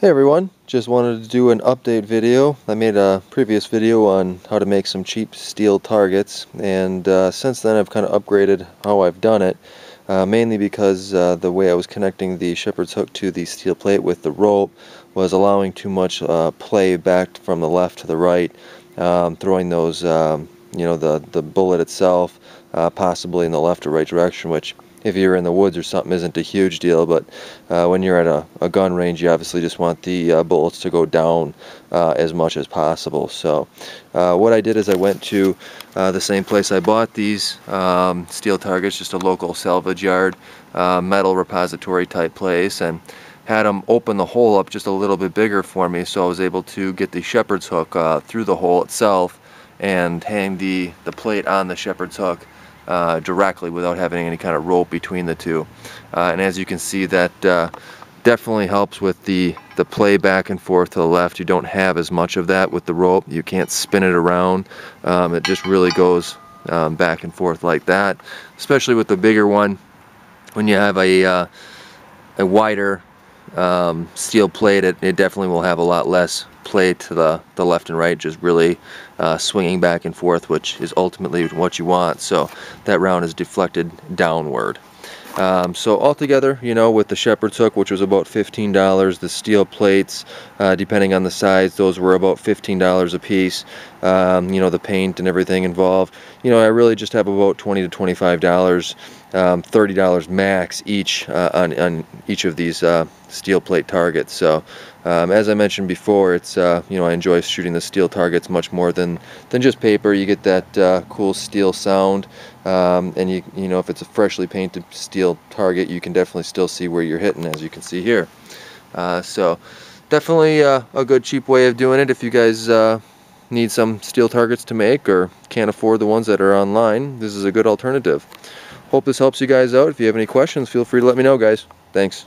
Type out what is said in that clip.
Hey everyone, just wanted to do an update video. I made a previous video on how to make some cheap steel targets and uh, since then I've kind of upgraded how I've done it uh, mainly because uh, the way I was connecting the shepherd's hook to the steel plate with the rope was allowing too much uh, play back from the left to the right um, throwing those um, you know the the bullet itself uh, possibly in the left or right direction which if you're in the woods or something isn't a huge deal but uh, when you're at a, a, gun range you obviously just want the uh, bullets to go down uh, as much as possible. So uh, what I did is I went to uh, the same place I bought these um, steel targets just a local salvage yard uh, metal repository type place and had them open the hole up just a little bit bigger for me so I was able to get the shepherd's hook through the hole itself and hang the, the plate on the shepherd's hook uh, directly without having any kind of rope between the two. Uh, and as you can see that uh, definitely helps with the, the play back and forth to the left. You don't have as much of that with the rope. You can't spin it around. Um, it just really goes um, back and forth like that. Especially with the bigger one, when you have a, uh, a wider um, steel plate, it, it definitely will have a lot less play to the, the left and right, just really uh, swinging back and forth, which is ultimately what you want. So that round is deflected downward. Um, so altogether, you know, with the shepherd's hook, which was about $15, the steel plates, uh, depending on the size, those were about $15 a piece. Um, you know, the paint and everything involved. You know, I really just have about 20 to $25, um, $30 max each uh, on, on each of these uh, steel plate targets. So, um, as I mentioned before, it's uh, you know I enjoy shooting the steel targets much more than than just paper. You get that uh, cool steel sound, um, and you you know if it's a freshly painted steel target, you can definitely still see where you're hitting, as you can see here. Uh, so, definitely uh, a good cheap way of doing it if you guys need some steel targets to make or can't afford the ones that are online. This is a good alternative. Hope this helps you guys out. If you have any questions, feel free to let me know, guys. Thanks.